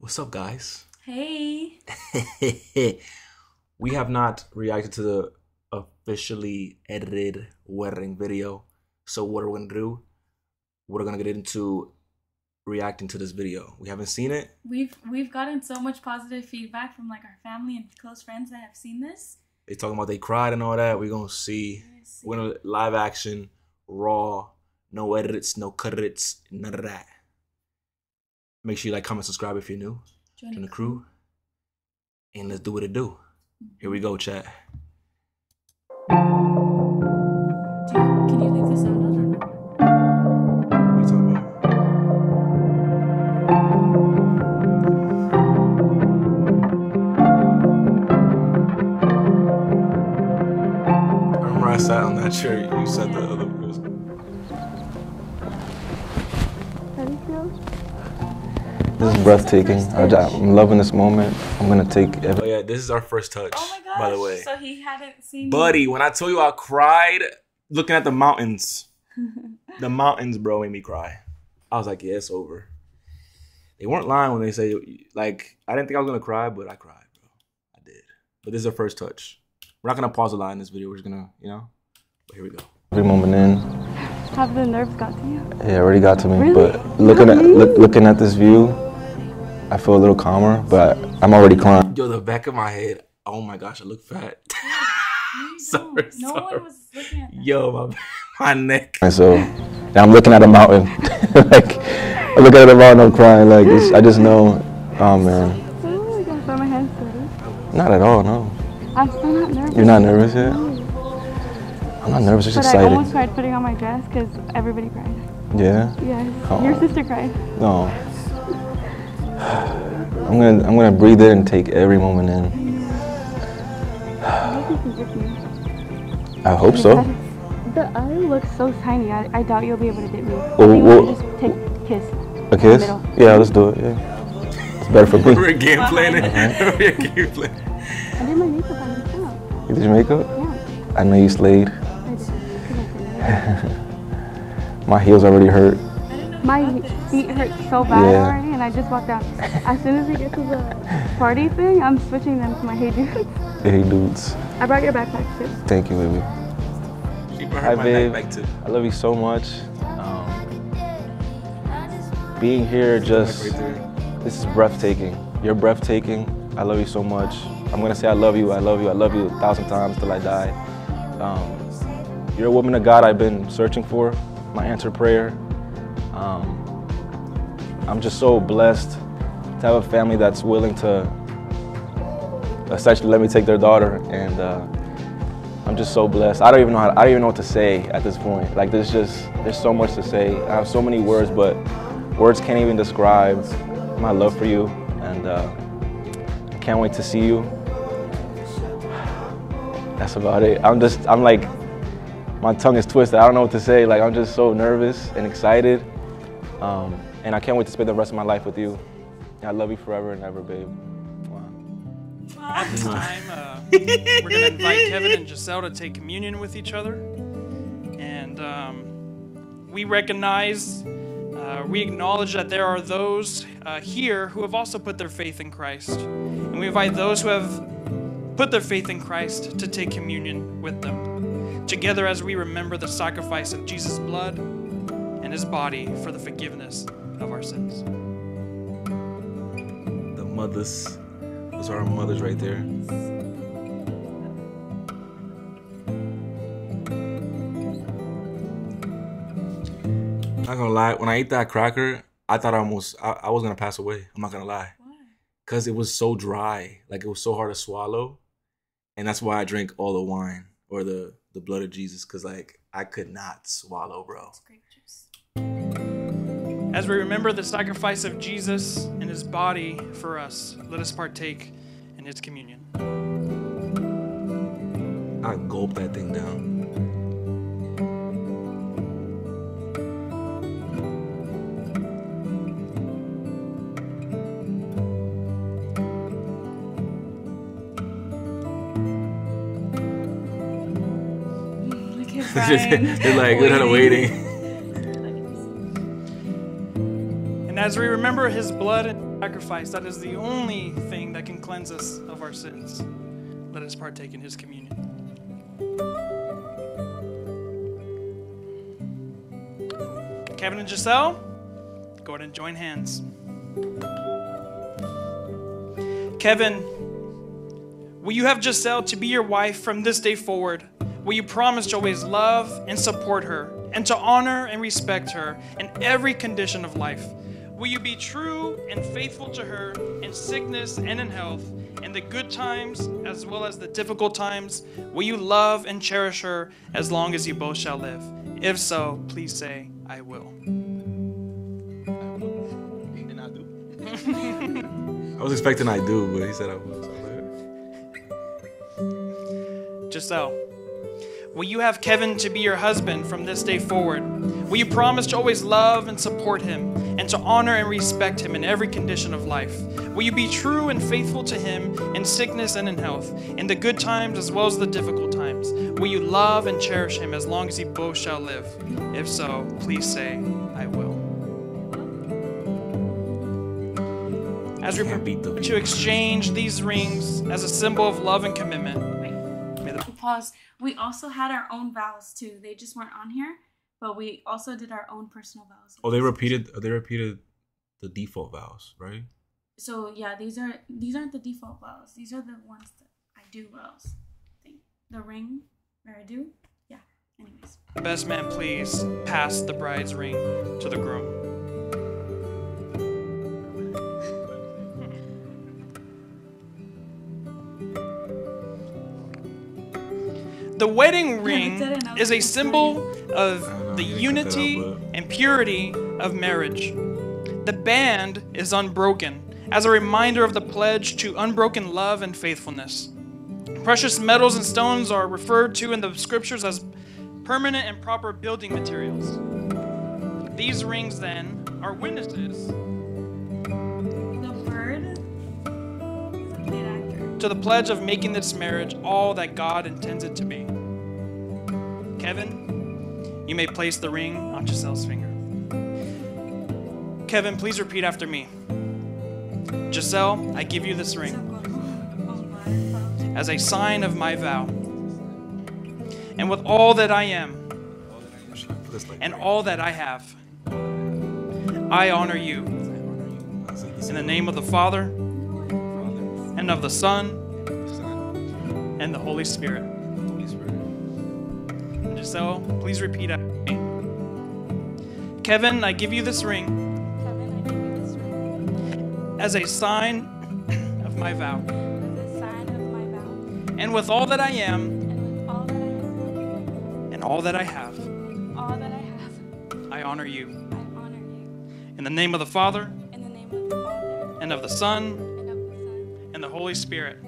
What's up, guys? Hey. we have not reacted to the officially edited wedding video. So what are we gonna do? We're gonna get into reacting to this video. We haven't seen it. We've we've gotten so much positive feedback from like our family and close friends that have seen this. They talking about they cried and all that. We're gonna see. We're gonna live action, raw, no edits, no cut edits, none of that. Make sure you like, comment, subscribe if you're new. Join Join the crew. And let's do what it do. Mm-hmm. Here we go, chat. Can you leave the sound on or no? What are you talking about? I remember I sat on that chair. You said the This is breathtaking. I, am loving this moment. I'm gonna take Oh yeah, this is our first touch. Oh my gosh. By the way, So he hadn't seen buddy, when I told you I cried looking at the mountains, the mountains, bro, made me cry. I was like, yeah, it's over. They weren't lying when they say like I didn't think I was gonna cry, but I cried, bro. I did. But this is our first touch. We're not gonna pause a lot in this video. We're just gonna, you know. But here we go. Every moment in. Have the nerves got to you? Yeah, it already got to me. Really? But looking at look, looking at this view, I feel a little calmer. But I'm already crying. Yo, the back of my head. Oh my gosh, I look fat. No, you Sorry. No sorry. one was looking at that. Yo, my my neck. And so, and I'm looking at a mountain. like I look at the mountain, I'm crying. Like it's, I just know. Oh man, Oh my gosh, are my hands sweaty? not at all. No, I'm still not nervous. you're not nervous yet. No. I'm not nervous. Just But I almost excited. cried putting on my dress because everybody cried. Yeah. Yes. Oh. Your sister cried. No. I'm gonna I'm gonna breathe in and take every moment in. I hope you can get me. I hope so. The eye looks so tiny. I, I doubt you'll be able to get me. Well, you well- want to just take a kiss? A kiss? Yeah, let's do it. Yeah. It's better for me. We're game planning. We're game planning. I did my makeup on myself. You did your makeup? Yeah, I know you slayed. I did. 'Cause I My heels already hurt. That. My feet hurt so bad Yeah. already, and I just walked out. As soon as we get to the party thing, I'm switching them to my Hey Dudes. Hey dudes. I brought your backpack too. Thank you, baby. She brought Hi, my babe. neck back too. I love you so much. Um, being here just this is breathtaking. You're breathtaking. I love you so much. I'm gonna say I love you. I love you. I love you a thousand times till I die. Um, you're a woman of God I've been searching for. My answered prayer. Um, I'm just so blessed to have a family that's willing to essentially let me take their daughter, and uh, I'm just so blessed. I don't even know how. I don't even know what to say at this point. Like there's just there's so much to say. I have so many words, but words can't even describe my love for you, and uh, I can't wait to see you. That's about it. I'm just I'm like my tongue is twisted. I don't know what to say. Like I'm just so nervous and excited, um, and I can't wait to spend the rest of my life with you. I love you forever and ever, babe. Wow. At this time, uh, we're going to invite Kevin and Giselle to take communion with each other. And um, we recognize, uh, we acknowledge that there are those uh, here who have also put their faith in Christ. And we invite those who have put their faith in Christ to take communion with them. Together as we remember the sacrifice of Jesus' blood and his body for the forgiveness of our sins. The mothers. Those are our mothers right there. Not gonna lie, when I ate that cracker, I thought I almost I, I was gonna pass away. I'm not gonna lie. Why? Cause it was so dry. Like it was so hard to swallow. And that's why I drank all the wine or the the blood of Jesus. Cause like I could not swallow, bro. It's grape juice. As we remember the sacrifice of Jesus and his body for us, let us partake in his communion. I gulped that thing down. Look at Brian. They're like, we're not waiting. as we remember his blood and sacrifice, that is the only thing that can cleanse us of our sins. Let us partake in his communion. Kevin and Giselle, go ahead and join hands. Kevin, will you have Giselle to be your wife from this day forward? Will you promise to always love and support her and to honor and respect her in every condition of life? Will you be true and faithful to her in sickness and in health, in the good times as well as the difficult times? Will you love and cherish her as long as you both shall live? If so, please say, I will. And I do. I was expecting I do, but he said I was. Giselle, will you have Kevin to be your husband from this day forward? Will you promise to always love and support him to honor and respect him in every condition of life? Will you be true and faithful to him in sickness and in health, in the good times as well as the difficult times? Will you love and cherish him as long as you both shall live? If so, please say, I will. As we prepare to exchange these rings as a symbol of love and commitment, the Pause. We also had our own vows too. They just weren't on here, but we also did our own personal vows. Oh, they repeated. They repeated the default vows, right? So yeah, these are these aren't the default vows. These are the ones that I do vows. Thing. The ring where I do. Yeah. Anyways. best man please pass the bride's ring to the groom. The wedding ring did it, and I was is a symbol of know, the you picked it unity up, and purity of marriage. The band is unbroken as a reminder of the pledge to unbroken love and faithfulness. Precious metals and stones are referred to in the scriptures as permanent and proper building materials. These rings, then, are witnesses The bird. is a lead actor. to the pledge of making this marriage all that God intends it to be. Kevin, you may place the ring on Giselle's finger. Kevin, please repeat after me. Giselle, I give you this ring as a sign of my vow. And with all that I am and all that I have, I honor you. In the name of the Father, and of the Son, and the Holy Spirit. Giselle, please repeat after me. Kevin, I give you this ring Kevin, I give you this ring as a sign of my vow. as a sign of my vow. And with all that I am And with all that I am, and all that I have, all that I have, I honor you. I honor you. In the name of the Father, In the name of the Father, and of the Son, and of the Son, and the Holy Spirit. and the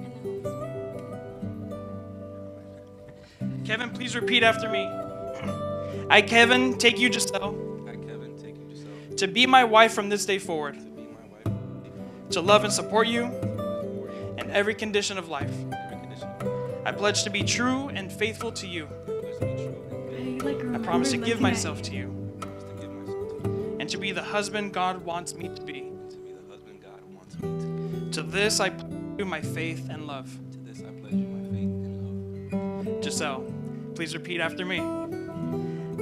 Holy Spirit. Kevin, please repeat after me. I, Kevin, take you, Giselle, I, Kevin, take you Giselle to be my wife from this day forward, to be my wife. to love and support you in every condition of life. Every condition. I pledge to be true and faithful to you. Pledge to be true. I, like, I remember promise to give myself to you Promise to give myself to you. and to be the husband God wants me to be. To be the husband God wants me to To this I pledge my faith and love. Giselle, please repeat after me.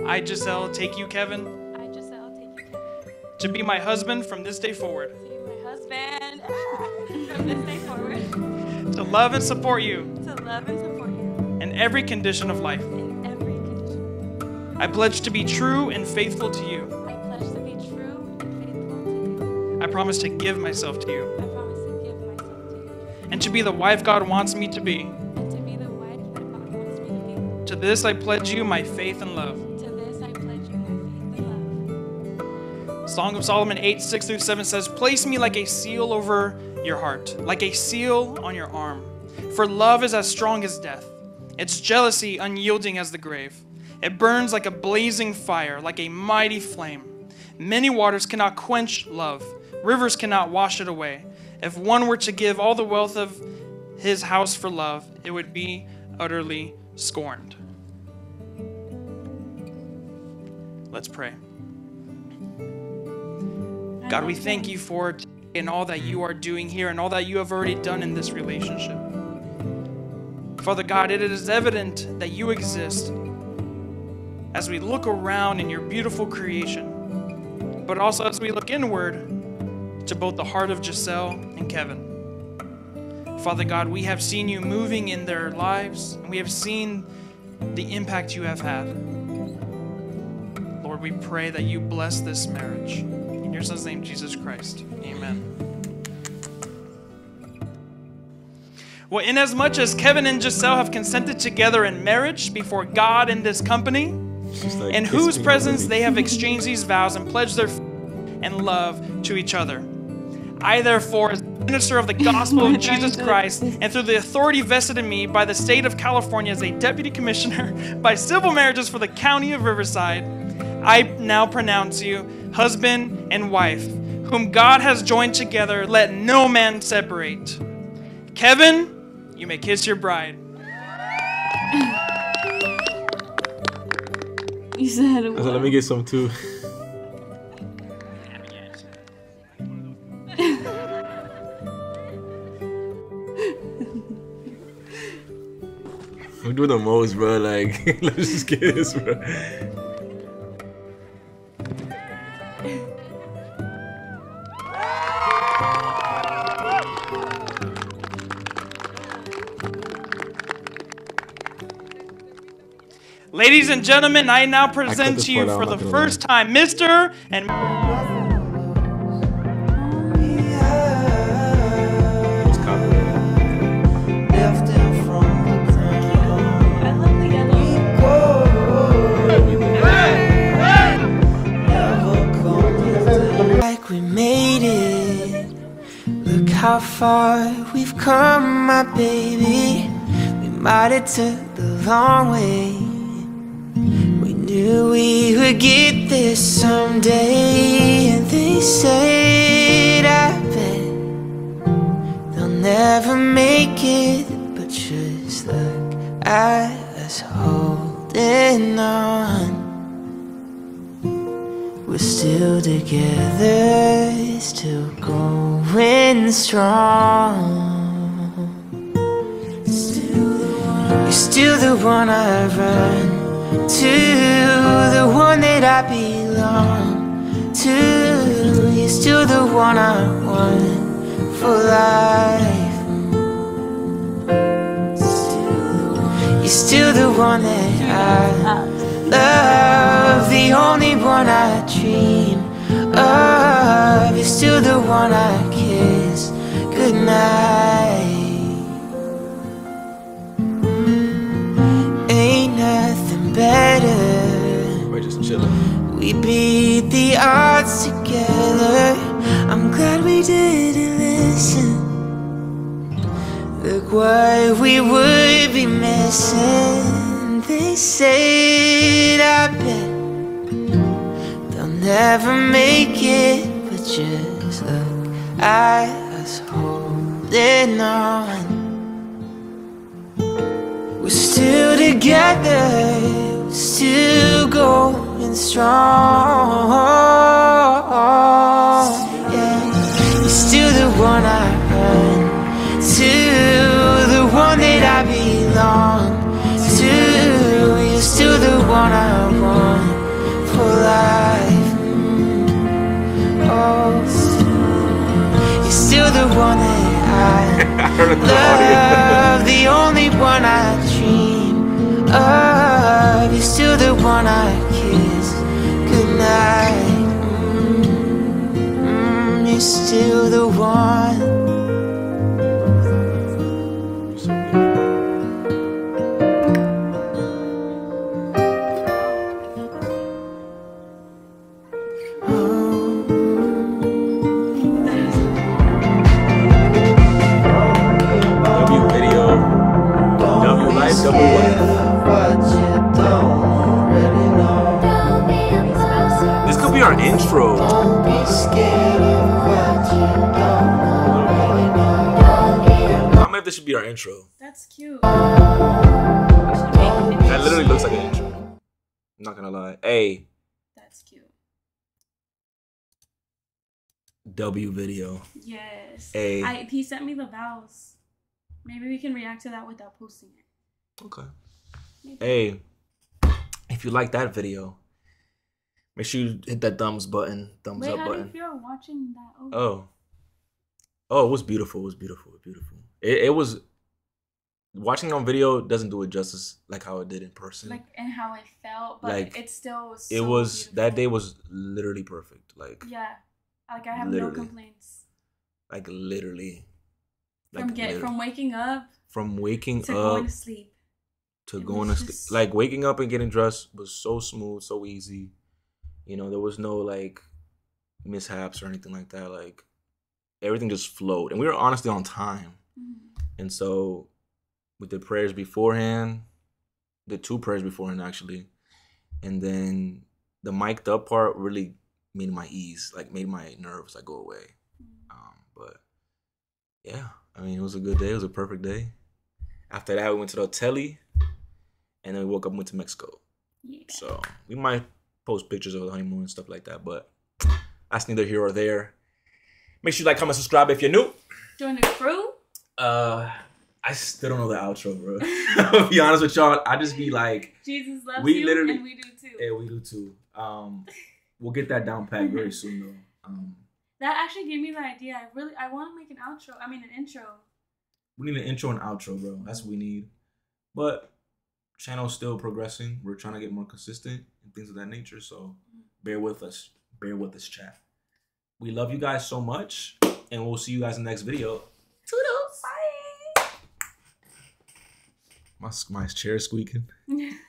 I, Giselle, take you, Kevin, I, Giselle, take you, Kevin, to be my husband from this day forward, to be my husband from this day forward, to love and support you to love and support you in every condition of life. in every condition. I pledge to be true and faithful to you. I pledge to be true and faithful to you. I promise to give myself to you I promise to give myself to you and to be the wife God wants me to be. to be this I pledge you my faith and love. To this I pledge you my faith and love. Song of Solomon 8, 6 through 7 says, Place me like a seal over your heart, like a seal on your arm. For love is as strong as death, its jealousy unyielding as the grave. It burns like a blazing fire, like a mighty flame. Many waters cannot quench love, rivers cannot wash it away. If one were to give all the wealth of his house for love, it would be utterly scorned. Let's pray. God, we thank you for and all that you are doing here and all that you have already done in this relationship. Father God, it is evident that you exist as we look around in your beautiful creation, but also as we look inward to both the heart of Giselle and Kevin. Father God, we have seen you moving in their lives, and we have seen the impact you have had. Lord, we pray that you bless this marriage. In your son's name, Jesus Christ. Amen. Well, inasmuch as Kevin and Giselle have consented together in marriage before God and this company, like, in whose presence already." they have exchanged these vows and pledged their faith and love to each other. I, therefore, as minister of the gospel of Jesus Christ, and through the authority vested in me by the state of California as a deputy commissioner by civil marriages for the county of Riverside, I now pronounce you husband and wife, whom God has joined together, let no man separate. Kevin, you may kiss your bride. You said I said, let me get some too. We do the most, bro. Like, let's just get this, bro. Ladies and gentlemen, I now present this to you for the not gonna first time Mr. and It's copyrighted. I love the yellow. like we made it. Look how far we've come, my baby. We might have took the long way. Get this someday, and they said, I bet they'll never make it. But just look at us holding on. We're still together, still going strong. You're still the one I run to, to. You're still the one I want for life. You're still the one that I love, the only one I dream of. You're still the one I kiss goodnight. Ain't nothing better. We're just chilling. We beat the odds together. I'm glad we didn't listen. Look what we would be missing. They said, I bet they'll never make it. But just look at us holding on. We're still together, we're still going strong. Still the one. This should be our intro? That's cute. That literally looks like an intro. I'm not gonna lie. Hey, That's cute. W video. Yes. A. I, he sent me the vows. Maybe we can react to that without posting it. Okay. Maybe. Hey, if you like that video, make sure you hit that thumbs button, thumbs Wait, up how do you button. feel watching that? Oh, Oh. Oh, it was beautiful. It was beautiful. It was beautiful. It, it was watching on video doesn't do it justice like how it did in person. like and how it felt, but Like, it still was. it so was that day was literally perfect. Like Yeah, like I have Literally. no complaints like literally. Like from get literally. from waking up from waking up to up going to sleep. to It going to sleep. just- Like waking up and getting dressed was so smooth, so easy. You know, there was no like mishaps or anything like that. Like everything just flowed, and we were honestly on time. Mhm. And so with the prayers beforehand, the two prayers beforehand actually, and then the mic'd up part really made my ease, like made my nerves like go away. Um, but yeah, I mean it was a good day. It was a perfect day. After that, we went to the hotel, and then we woke up and went to Mexico. Yeah. So we might post pictures of the honeymoon and stuff like that, but that's neither here or there. Make sure you like, comment, subscribe if you're new. Join the crew. Uh, I still don't know the outro, bro. I'll be honest with y'all. I just be like, Jesus loves We you, literally- and we do too. yeah, we do too. Um, we'll get that down pat very soon though. Um, That actually gave me the idea. I really, I want to make an outro. I mean, an intro. we need an intro and outro, bro. That's what we need. But channel's still progressing. We're trying to get more consistent and things of that nature. So bear with us. Bear with us, chat. We love you guys so much, and we'll see you guys in the next video. My my chair squeaking.